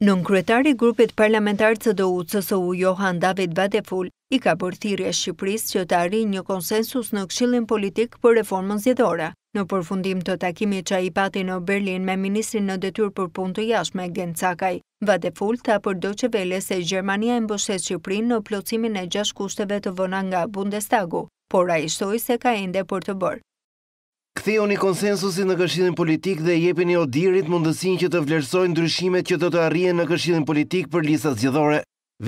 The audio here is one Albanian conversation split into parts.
Nënkryetari i grupit parlamentar CDU-CSU, Johan David Wadephul, i ka bërë thirrje Shqipërisë që të arrijë një konsensus në Këshillin Politik për Reformën Zgjedhore. Në përfundim të takimit që ai pati në Berlin me ministrin në detyrë për Punë të Jashtme, Gent Cakaj, Wadephul tha për Deutsche Welle se Gjermania e mbështet Shqipërinë në plotësimin e gjashtë kushteve të vëna nga Bundestagu, por ai shtoi se ka ende për të bërë. Kthejuni konsensusit në Këshillin Politik dhe jepini ODIHR-it mundësinë që të vlerësojë ndryshimet që do të arrihen në Këshillin Politik për listat zgjedhore.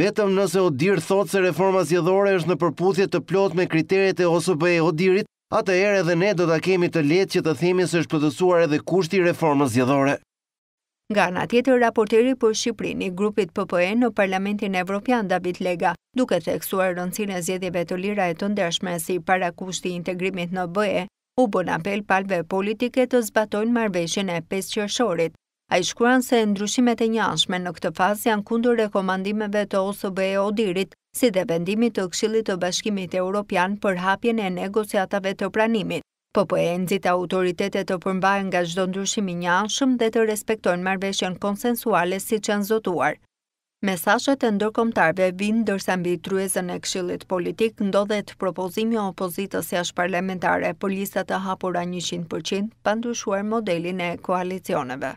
Vetëm nëse ODIHR thotë se reforma zgjedhore është në përputhje të plotë me kriteret e OSBE-ODIHR-it, atëherë edhe ne do ta kemi të lehtë që të themi se është plotësuar edhe kushti i reformës zgjedhore. Nga ana tjetër, raportuesi për Shqipërinë i grupit PPE në Parlamentin Evropian, David Lega, duke theksuar rëndësinë e zgjedhjeve të lira e të ndershme si parakusht i integrimit në BE, u bën apel palëve politike të zbatojnë marrëveshjen e pesë qershorit. Ai shkruan se ndryshimet e njëanshme në këtë fazë janë kundër rekomandimeve të OSBE-ODIHR-it, si dhe vendimit të Këshillit të Bashkimit Evropian për hapjen e negociatave të pranimit. PPE nxit autoritetet të përmbahen nga çdo ndryshim i njëanshëm dhe të respektojnë marrëveshjen konsensuale siç janë zotuar. Mesazhet e ndërkombëtarëve vijnë ndërsa mbi tryezën e Këshillit Politik ndodhet propozimi i opozitës jashtëparlamentare për lista të hapura njëqind për qind, pa ndryshuar modelin e koalicioneve.